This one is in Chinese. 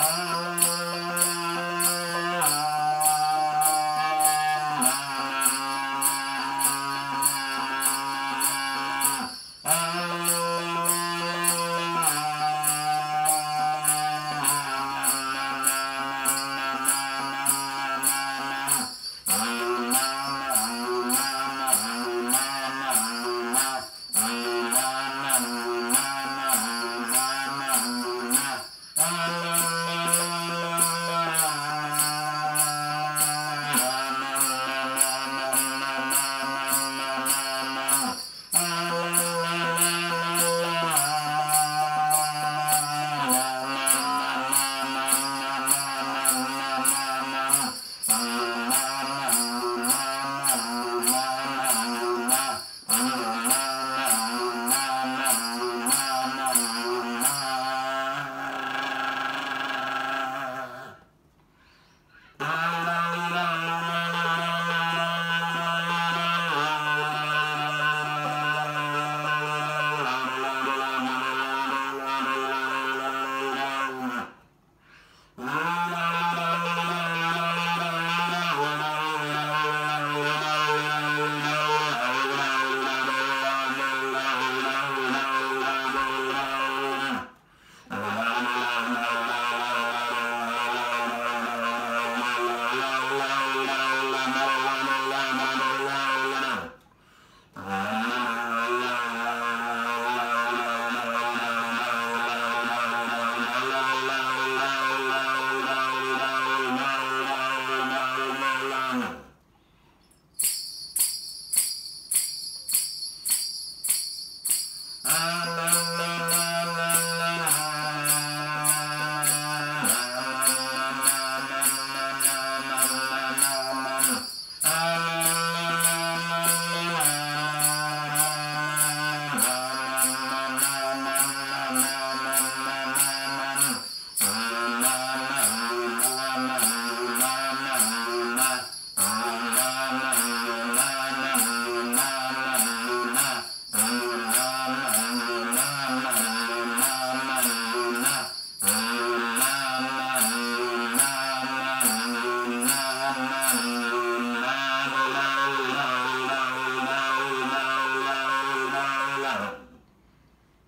啊。Ah. Uh,